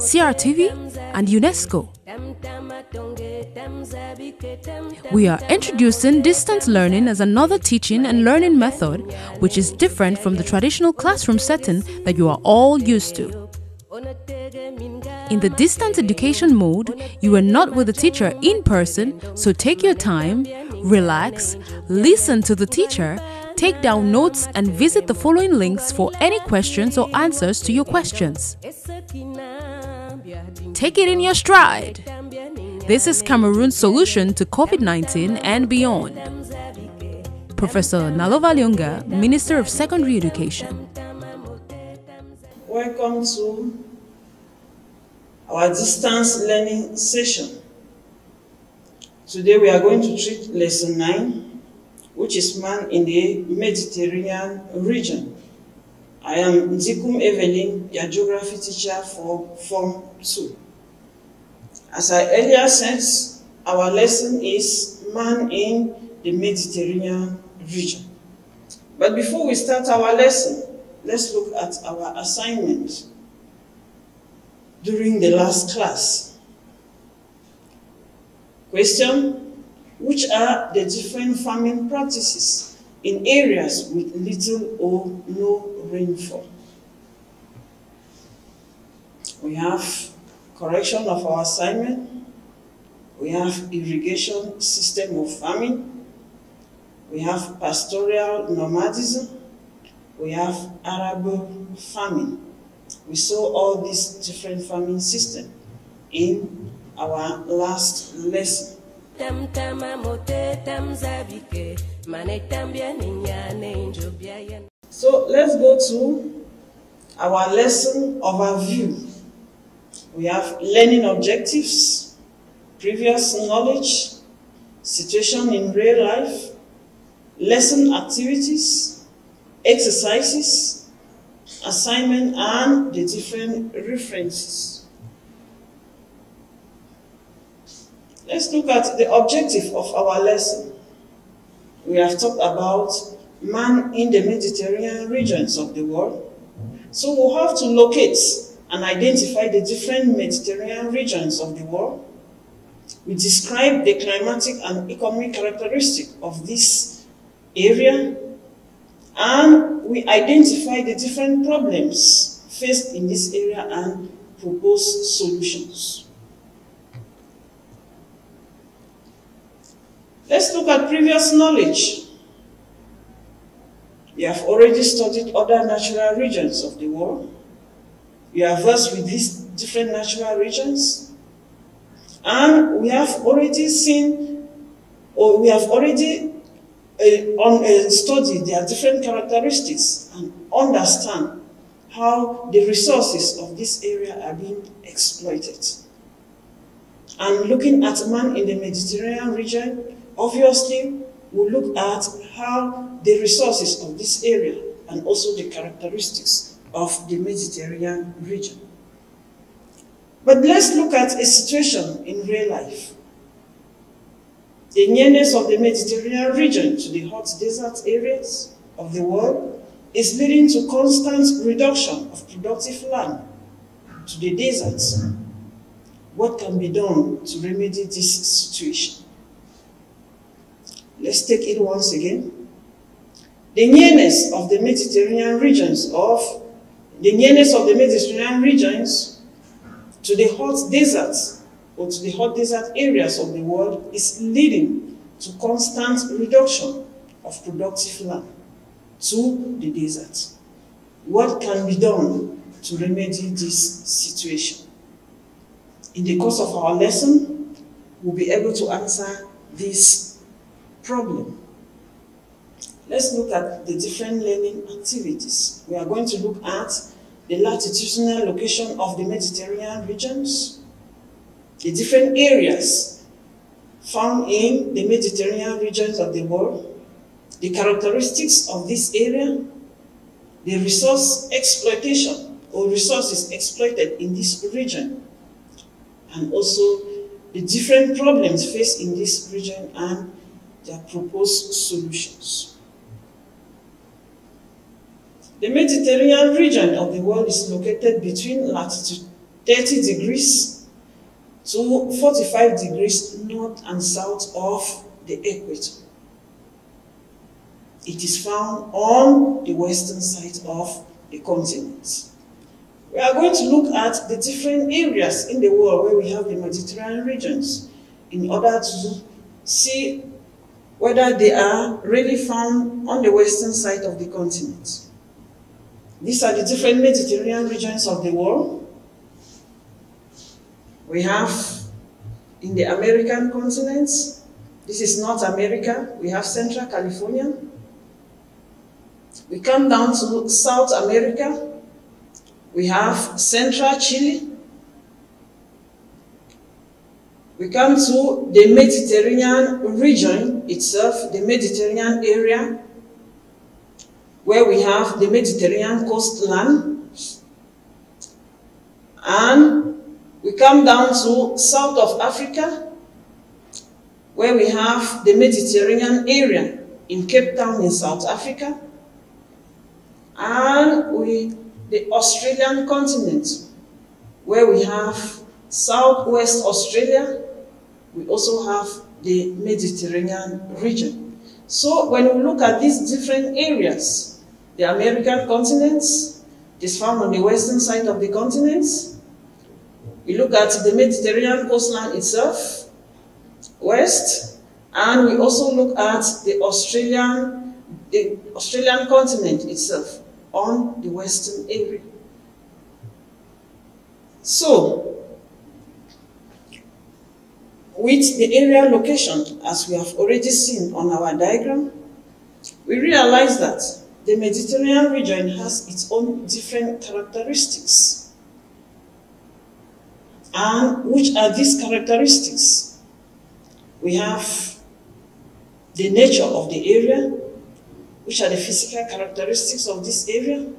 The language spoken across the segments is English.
CRTV, and UNESCO. We are introducing distance learning as another teaching and learning method which is different from the traditional classroom setting that you are all used to. In the distance education mode, you are not with the teacher in person, so take your time, relax, listen to the teacher, take down notes, and visit the following links for any questions or answers to your questions. Take it in your stride. This is Cameroon's solution to COVID 19 and beyond. Professor Nalova Lyonga, Minister of Secondary Education. Welcome to our distance learning session. Today we are going to treat lesson 9, which is man in the Mediterranean region. I am Nzikum Evelyn, your geography teacher for Form 2. As I earlier said, our lesson is man in the Mediterranean region. But before we start our lesson, let's look at our assignment during the last class. Question, which are the different farming practices in areas with little or no rainfall? We have correction of our assignment. We have irrigation system of farming. We have pastoral nomadism. We have arable farming. We saw all these different farming systems in our last lesson. So let's go to our lesson overview. We have learning objectives, previous knowledge, situation in real life, lesson activities, exercises, assignment, and the different references. Let's look at the objective of our lesson. We have talked about man in the Mediterranean regions of the world. So we'll have to locate and identify the different Mediterranean regions of the world. We describe the climatic and economic characteristic of this area, and we identify the different problems faced in this area and propose solutions. Let's look at previous knowledge. We have already studied other natural regions of the world. We are versed with these different natural regions. And we have already seen, or we have already uh, on, uh, studied their different characteristics and understand how the resources of this area are being exploited. And looking at man in the Mediterranean region, obviously we look at how the resources of this area and also the characteristics of the Mediterranean region. But let's look at a situation in real life. The nearness of the Mediterranean region to the hot desert areas of the world is leading to constant reduction of productive land to the deserts. What can be done to remedy this situation? Let's take it once again. The nearness of the Mediterranean regions of the nearness of the Mediterranean regions to the hot deserts or to the hot desert areas of the world is leading to constant reduction of productive land to the desert. What can be done to remedy this situation? In the course of our lesson, we'll be able to answer this problem. Let's look at the different learning activities. We are going to look at the latitudinal location of the Mediterranean regions, the different areas found in the Mediterranean regions of the world, the characteristics of this area, the resource exploitation or resources exploited in this region, and also the different problems faced in this region and their proposed solutions. The Mediterranean region of the world is located between latitude 30 degrees to 45 degrees north and south of the equator. It is found on the western side of the continent. We are going to look at the different areas in the world where we have the Mediterranean regions in order to see whether they are really found on the western side of the continent. These are the different Mediterranean regions of the world. We have in the American continent, this is North America, we have Central California. We come down to South America, we have central Chile. We come to the Mediterranean region itself, the Mediterranean area, where we have the Mediterranean coastline. And we come down to south of Africa, where we have the Mediterranean area in Cape Town in South Africa. And we the Australian continent, where we have southwest Australia, we also have the Mediterranean region. So when we look at these different areas, the American continent is found on the western side of the continent. We look at the Mediterranean coastline itself, west, and we also look at the Australian, the Australian continent itself, on the western area. So, with the area location, as we have already seen on our diagram, we realize that the Mediterranean region has its own different characteristics. And which are these characteristics? We have the nature of the area, which are the physical characteristics of this area.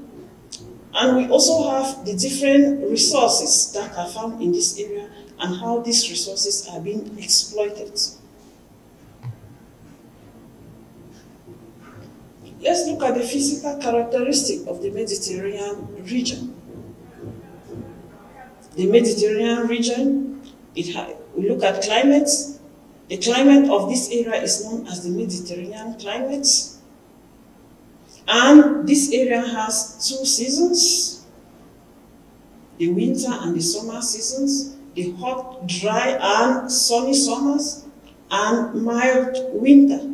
And we also have the different resources that are found in this area and how these resources are being exploited. Let's look at the physical characteristic of the Mediterranean region. The Mediterranean region, it we look at climate. The climate of this area is known as the Mediterranean climate. And this area has two seasons, the winter and the summer seasons, the hot, dry, and sunny summers, and mild winter.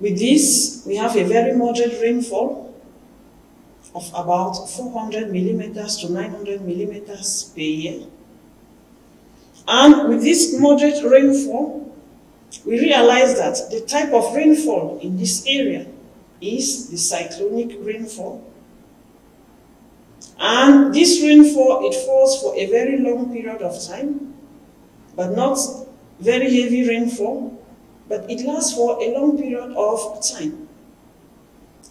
With this, we have a very moderate rainfall of about 400 millimeters to 900 millimeters per year. And with this moderate rainfall, we realize that the type of rainfall in this area is the cyclonic rainfall. And this rainfall, it falls for a very long period of time, but not very heavy rainfall, but it lasts for a long period of time.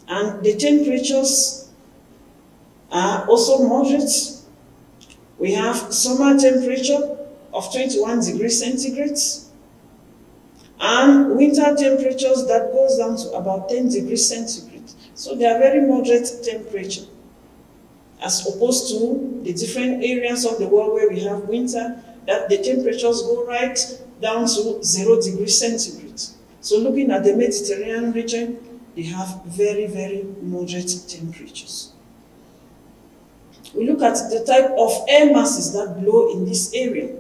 And the temperatures are also moderate. We have summer temperature of 21 degrees centigrade, and winter temperatures that goes down to about 10 degrees centigrade. So they are very moderate temperature as opposed to the different areas of the world where we have winter that the temperatures go right down to zero degrees centigrade. So looking at the Mediterranean region, they have very, very moderate temperatures. We look at the type of air masses that blow in this area.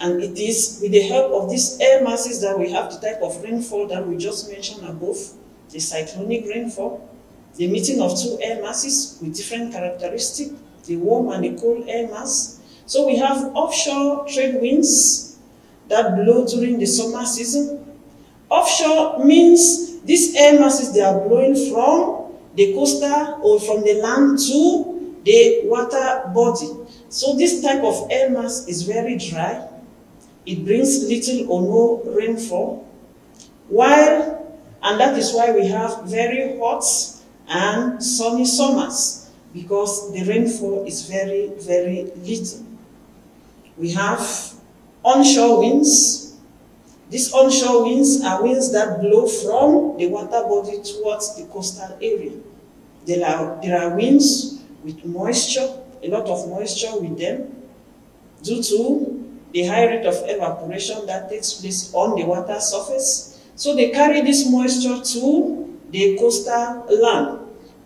And it is with the help of these air masses that we have the type of rainfall that we just mentioned above, the cyclonic rainfall, the meeting of two air masses with different characteristics, the warm and the cold air mass. So we have offshore trade winds that blow during the summer season. Offshore means these air masses, they are blowing from the coastal or from the land to the water body. So this type of air mass is very dry it brings little or no rainfall, while, and that is why we have very hot and sunny summers, because the rainfall is very, very little. We have onshore winds. These onshore winds are winds that blow from the water body towards the coastal area. There are, there are winds with moisture, a lot of moisture with them, due to the high rate of evaporation that takes place on the water surface. So they carry this moisture to the coastal land.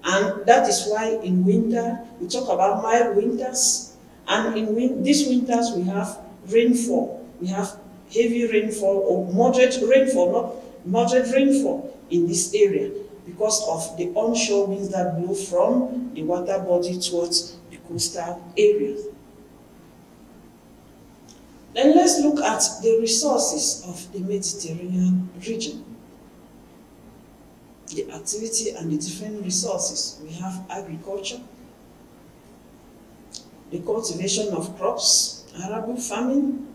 And that is why in winter, we talk about mild winters. And in win these winters, we have rainfall. We have heavy rainfall or moderate rainfall, not moderate rainfall in this area because of the onshore winds that blow from the water body towards the coastal areas. Then let's look at the resources of the Mediterranean region. The activity and the different resources. We have agriculture, the cultivation of crops, arable farming,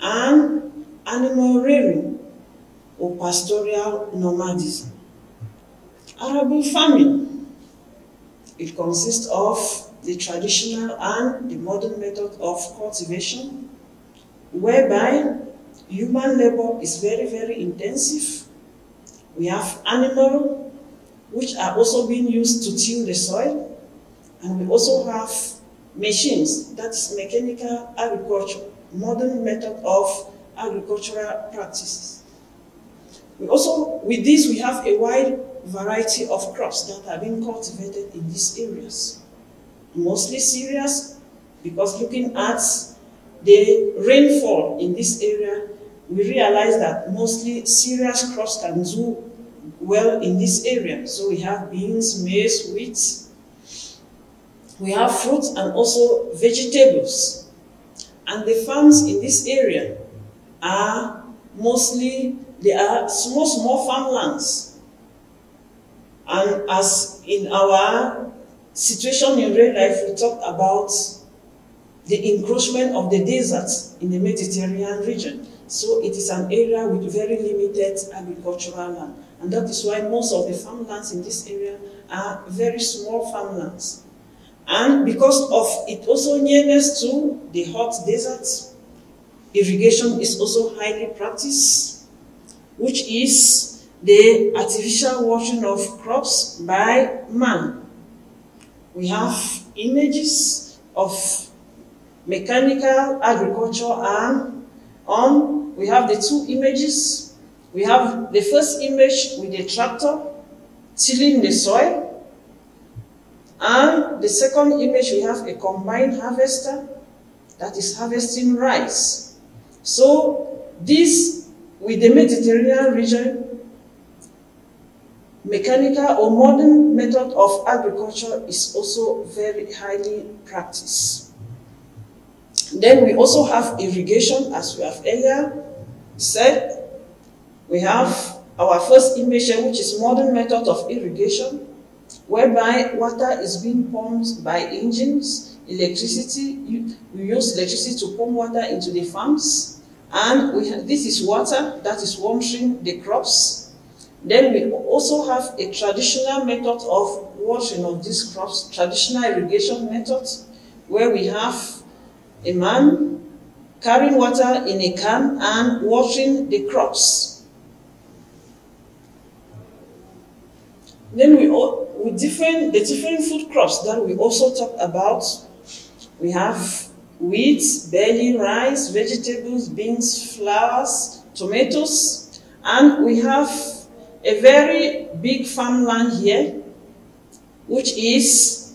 and animal rearing or pastoral nomadism. Arable farming. It consists of the traditional and the modern method of cultivation, whereby human labor is very, very intensive. We have animal, which are also being used to till the soil, and we also have machines, that's mechanical agriculture, modern method of agricultural practices. We also, with this, we have a wide variety of crops that are being cultivated in these areas. Mostly cereals, because looking at the rainfall in this area, we realize that mostly cereals crops can do well in this area. So we have beans, maize, wheat. We have fruits and also vegetables. And the farms in this area are mostly, they are small, small farmlands. And as in our situation in real life, we talked about the encroachment of the deserts in the Mediterranean region. So it is an area with very limited agricultural land. And that is why most of the farmlands in this area are very small farmlands. And because of it also nearness to the hot deserts, irrigation is also highly practiced, which is the artificial watering of crops by man. We have images of mechanical agriculture and on we have the two images. We have the first image with a tractor tilling the soil. And the second image, we have a combined harvester that is harvesting rice. So this, with the Mediterranean region, mechanical or modern method of agriculture is also very highly practiced. Then we also have irrigation, as we have earlier said. We have our first image which is modern method of irrigation, whereby water is being pumped by engines, electricity. We use electricity to pump water into the farms. And we have, this is water that is watering the crops. Then we also have a traditional method of watering of these crops, traditional irrigation method, where we have a man carrying water in a can and watering the crops. Then we with different the different food crops that we also talk about, we have wheat, barley, rice, vegetables, beans, flowers, tomatoes, and we have a very big farmland here, which is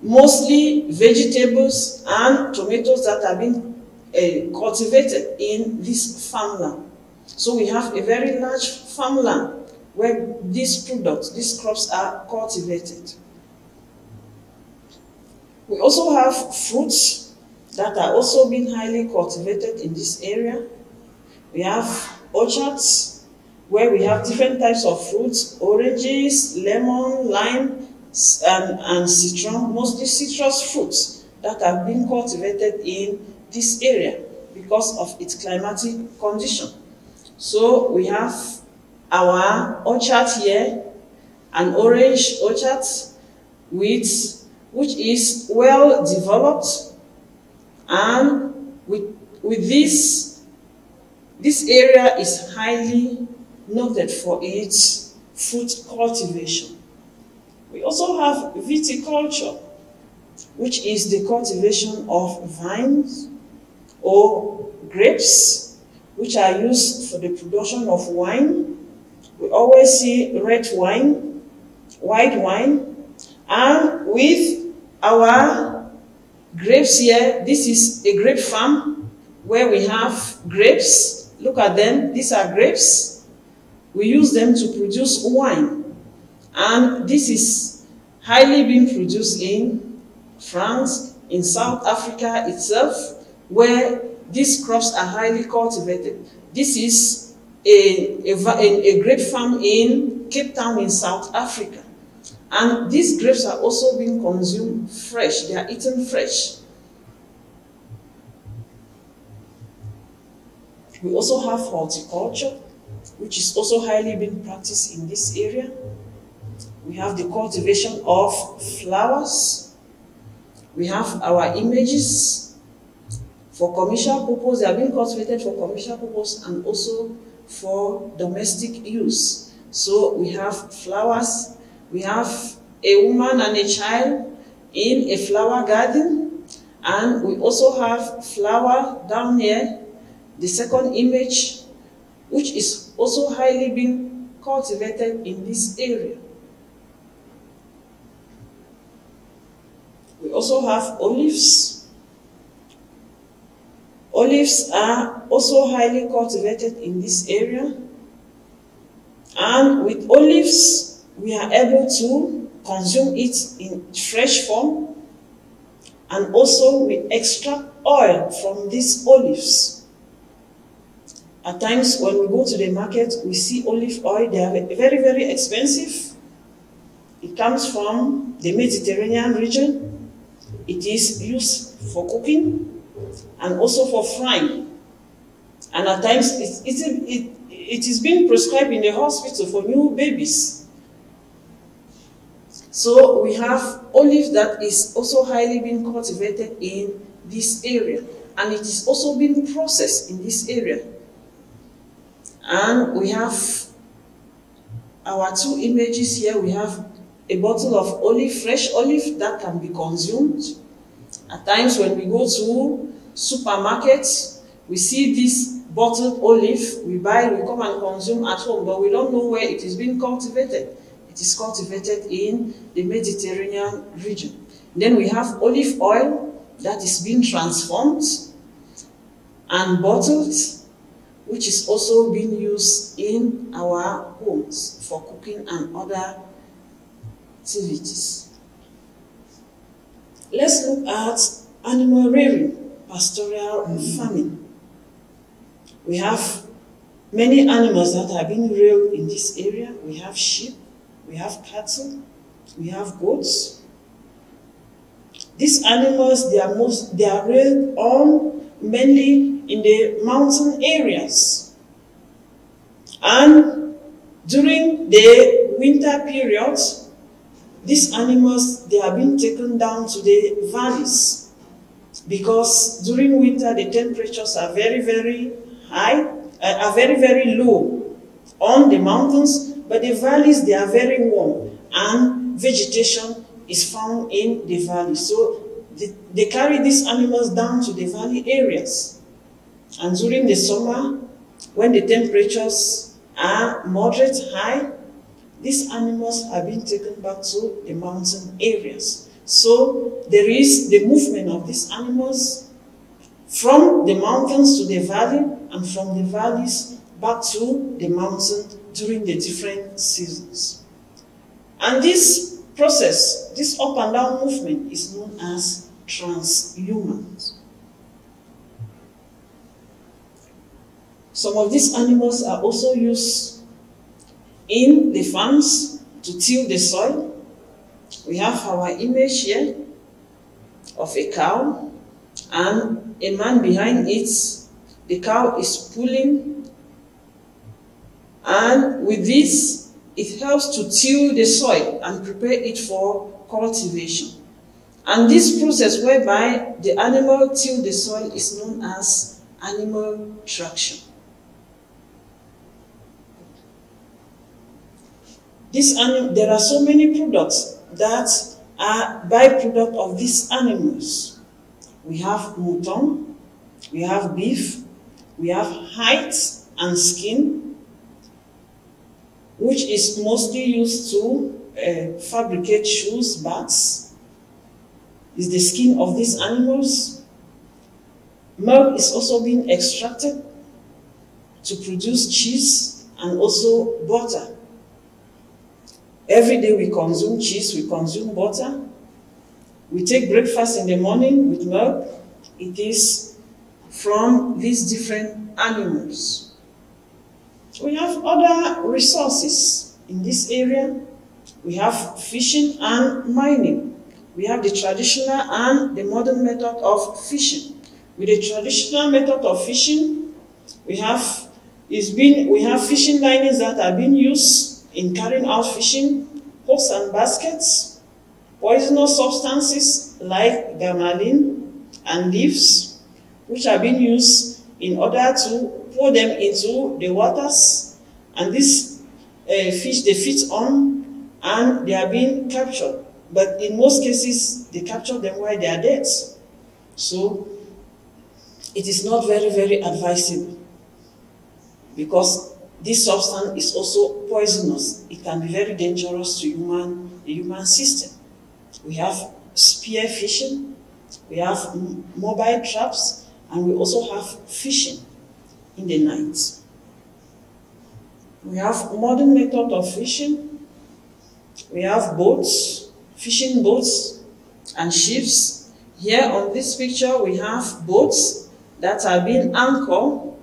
mostly vegetables and tomatoes that are being uh, cultivated in this farmland. So we have a very large farmland where these products, these crops are cultivated. We also have fruits that are also being highly cultivated in this area. We have orchards where we have different types of fruits, oranges, lemon, lime, and, and citron, mostly citrus fruits that have been cultivated in this area. because of its climatic condition. So we have our orchard here, an orange orchard with, which is well developed and with, with this, this area is highly noted for its fruit cultivation. We also have viticulture, which is the cultivation of vines or grapes, which are used for the production of wine. We always see red wine, white wine, and with our grapes here, this is a grape farm where we have grapes. Look at them, these are grapes. We use them to produce wine. And this is highly being produced in France, in South Africa itself, where these crops are highly cultivated. This is a, a, a grape farm in Cape Town in South Africa. And these grapes are also being consumed fresh. They are eaten fresh. We also have horticulture, which is also highly being practiced in this area. We have the cultivation of flowers. We have our images for commercial purpose. They are being cultivated for commercial purpose and also for domestic use. So we have flowers. We have a woman and a child in a flower garden. And we also have flower down here, the second image, which is also highly being cultivated in this area. We also have olives. Olives are also highly cultivated in this area. And with olives, we are able to consume it in fresh form. And also we extract oil from these olives. At times when we go to the market, we see olive oil. They are very, very expensive. It comes from the Mediterranean region. It is used for cooking and also for frying. And at times it, it, it, it is being prescribed in the hospital for new babies. So we have olive that is also highly being cultivated in this area. And it is also being processed in this area. And we have our two images here. We have a bottle of olive, fresh olive that can be consumed. At times when we go to supermarkets, we see this bottled olive, we buy, we come and consume at home, but we don't know where it is being cultivated. It is cultivated in the Mediterranean region. Then we have olive oil that is being transformed and bottled, which is also being used in our homes for cooking and other activities. Let's look at animal rearing, pastoral mm. farming. We have many animals that are being reared in this area. We have sheep, we have cattle, we have goats. These animals, they are, most, they are reared on mainly in the mountain areas. And during the winter period, these animals, they are being taken down to the valleys because during winter the temperatures are very, very high, uh, are very, very low on the mountains, but the valleys, they are very warm and vegetation is found in the valley. So they, they carry these animals down to the valley areas. And during the summer, when the temperatures are moderate high, these animals are being taken back to the mountain areas. So there is the movement of these animals from the mountains to the valley and from the valleys back to the mountain during the different seasons. And this process, this up and down movement is known as transhumance. Some of these animals are also used in the farms to till the soil. We have our image here of a cow and a man behind it the cow is pulling, and with this, it helps to till the soil and prepare it for cultivation. And this process whereby the animal till the soil is known as animal traction. This anim there are so many products that are byproduct of these animals. We have mutton, we have beef, we have hide and skin, which is mostly used to uh, fabricate shoes, bags. Is the skin of these animals. Milk is also being extracted to produce cheese and also butter. Every day we consume cheese, we consume butter. We take breakfast in the morning with milk. It is from these different animals. We have other resources in this area. We have fishing and mining. We have the traditional and the modern method of fishing. With the traditional method of fishing, we have, it's been, we have fishing linings that are being used in carrying out fishing, hooks and baskets, poisonous substances like gammalin and leaves, which are being used in order to pour them into the waters, and this uh, fish they feed on, and they are being captured. But in most cases, they capture them while they are dead. So it is not very, very advisable because this substance is also poisonous. It can be very dangerous to human, the human system. We have spear fishing, we have mobile traps, and we also have fishing in the night. We have modern method of fishing. We have boats, fishing boats, and ships. Here on this picture, we have boats that are being anchored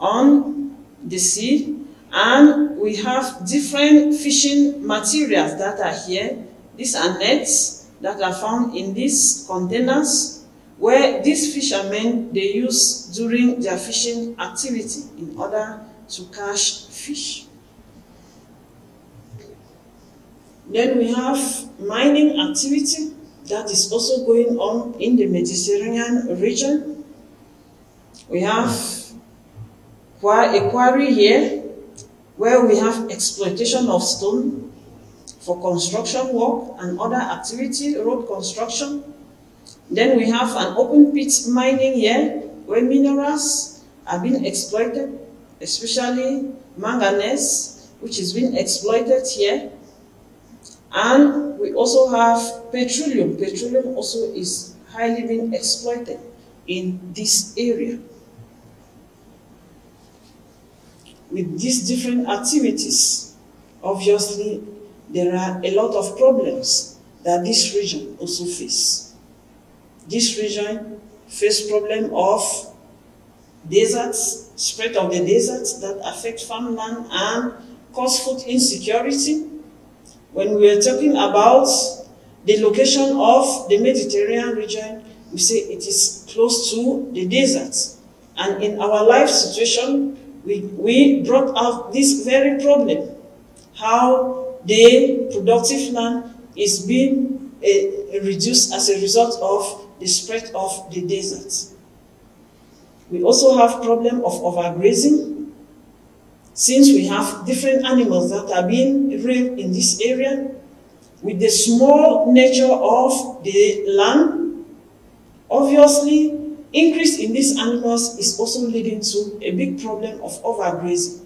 on the sea and we have different fishing materials that are here. These are nets that are found in these containers where these fishermen, they use during their fishing activity in order to catch fish. Then we have mining activity that is also going on in the Mediterranean region. We have a quarry here where we have exploitation of stone for construction work and other activity, road construction. Then we have an open pit mining here where minerals are being exploited, especially manganese, which is being exploited here. And we also have petroleum. Petroleum also is highly being exploited in this area. With these different activities, obviously there are a lot of problems that this region also face. This region face problem of deserts, spread of the deserts that affect farmland and cause food insecurity. When we are talking about the location of the Mediterranean region, we say it is close to the desert. And in our life situation, we, we brought out this very problem, how the productive land is being uh, reduced as a result of the spread of the desert. We also have problem of overgrazing, since we have different animals that are being reared in this area, with the small nature of the land, obviously Increase in these animals is also leading to a big problem of overgrazing.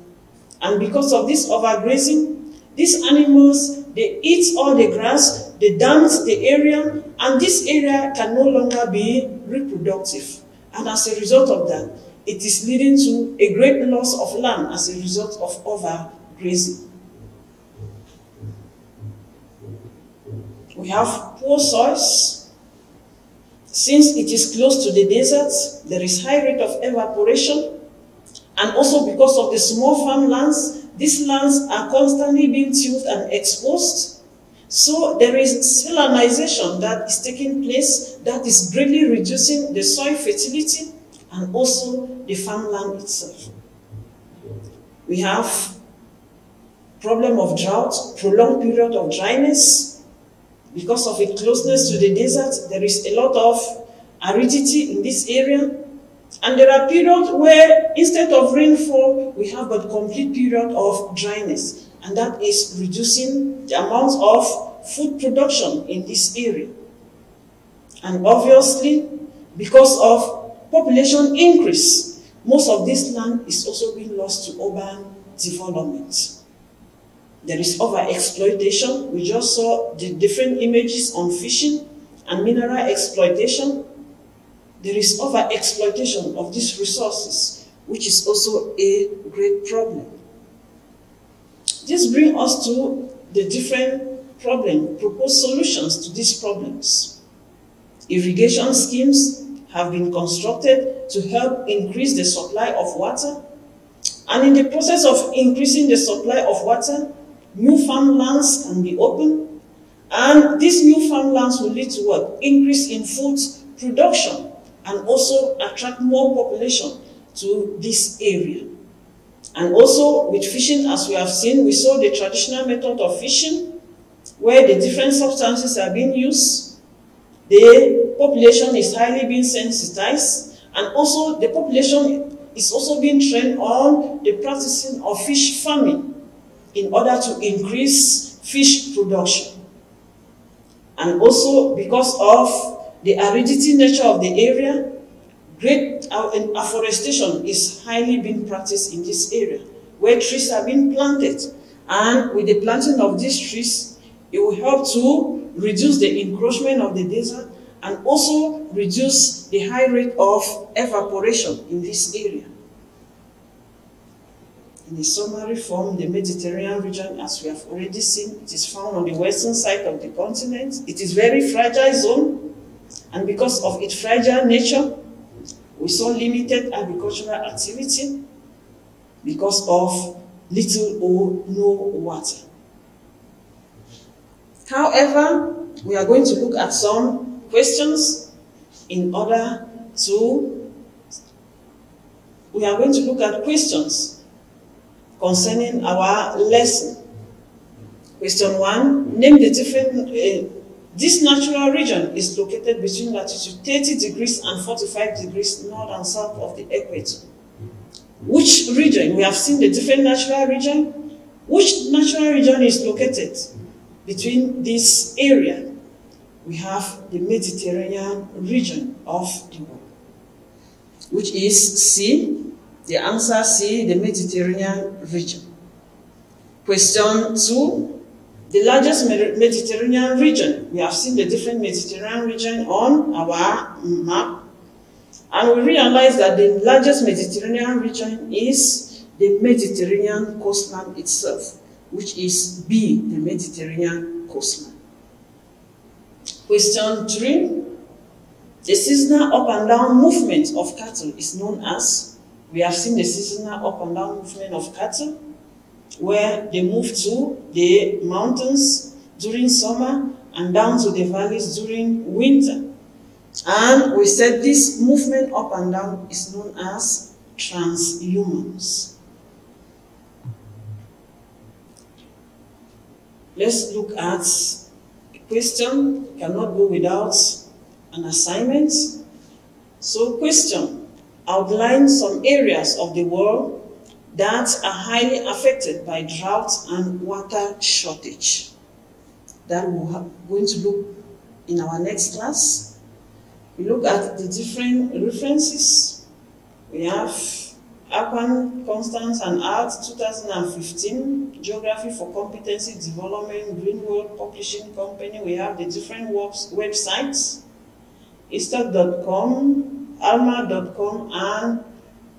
And because of this overgrazing, these animals, they eat all the grass, they dance the area, and this area can no longer be reproductive. And as a result of that, it is leading to a great loss of land as a result of overgrazing. We have poor soils, since it is close to the desert, there is high rate of evaporation. And also because of the small farmlands, these lands are constantly being tilled and exposed. So there is salinization that is taking place that is greatly reducing the soil fertility and also the farmland itself. We have problem of drought, prolonged period of dryness. Because of its closeness to the desert, there is a lot of aridity in this area. And there are periods where instead of rainfall, we have a complete period of dryness. And that is reducing the amount of food production in this area. And obviously, because of population increase, most of this land is also being lost to urban development. There is overexploitation. We just saw the different images on fishing and mineral exploitation. There is overexploitation of these resources, which is also a great problem. This brings us to the different problem, proposed solutions to these problems. Irrigation schemes have been constructed to help increase the supply of water. And in the process of increasing the supply of water, new farmlands can be opened. And these new farmlands will lead to what? Increase in food production and also attract more population to this area. And also with fishing, as we have seen, we saw the traditional method of fishing, where the different substances are being used. The population is highly being sensitized, and also the population is also being trained on the practicing of fish farming in order to increase fish production. And also because of the aridity nature of the area, great uh, afforestation is highly being practiced in this area, where trees are being planted. And with the planting of these trees, it will help to reduce the encroachment of the desert and also reduce the high rate of evaporation in this area. In the summary form, the Mediterranean region, as we have already seen, it is found on the western side of the continent. It is very fragile zone, and because of its fragile nature, we saw limited agricultural activity because of little or no water. However, we are going to look at some questions in order to, we are going to look at questions concerning our lesson. Question one, name the different, uh, this natural region is located between latitude 30 degrees and 45 degrees north and south of the equator. Which region? We have seen the different natural region. Which natural region is located between this area? We have the Mediterranean region of the world, which is C, the answer C, the Mediterranean region. Question two, the largest Mediterranean region. We have seen the different Mediterranean region on our map. And we realize that the largest Mediterranean region is the Mediterranean coastline itself, which is B, the Mediterranean coastline. Question three, the seasonal up and down movement of cattle is known as we have seen the seasonal up and down movement of cattle, where they move to the mountains during summer and down to the valleys during winter. And we said this movement up and down is known as transhumance. Let's look at a question, cannot go without an assignment. So question, outline some areas of the world that are highly affected by drought and water shortage. That we're going to look in our next class. We look at the different references. We have Akpan, Constance and Art 2015, Geography for Competency Development, Green World Publishing Company. We have the different websites, easter.com, alma.com, and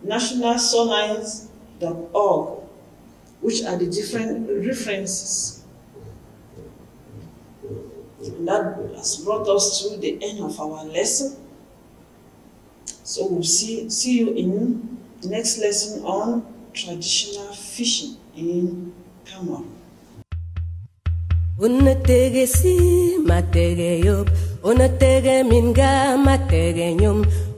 nationalscience.org, which are the different references. And that has brought us to the end of our lesson. So we'll see, see you in next lesson on traditional fishing in Cameroon. Unatege si matege yop, unatege minga matege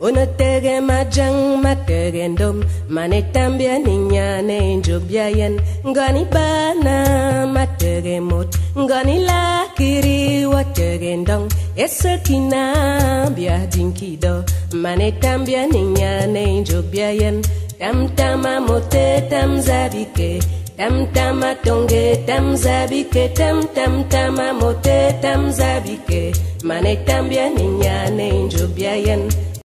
Unotege majang mategendom ne ninyane injubyayen Ngani bana mategemot Ngani lakiri wategendong Esekina bia dinkido Manetambia ninyane injubyayen Tamtama mote tamzabike Tamtama tonge tamzabike Tam tam tama mote tamzabike ne ninyane injubyayen